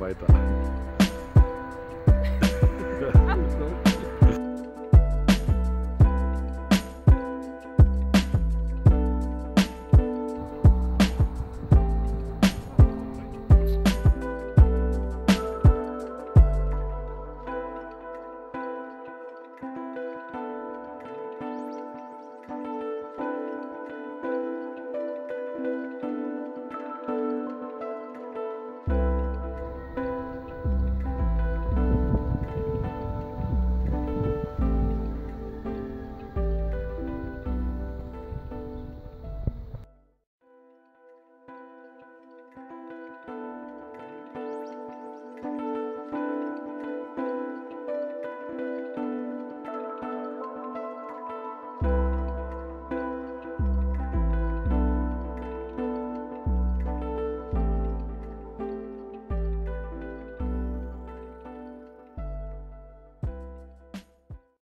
weiter ein.